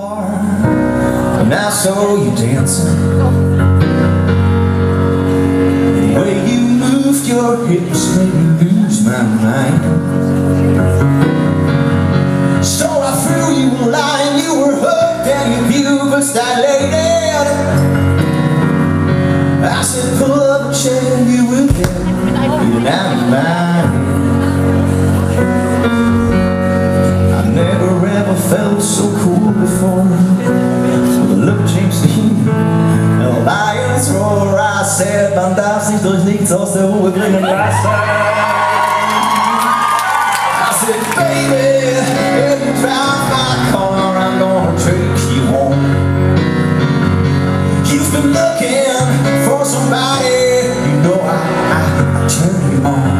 bar. And I saw you dancing. The way you moved your hips made me lose my mind. So I threw you a line, you were hooked and your pupils dilated I said pull up a chair, you will get it out of mine sich durch nichts aus der Ruhe bringen I said baby drive my car I'm gonna take you home. You've been looking for somebody You know I, I, I turn you on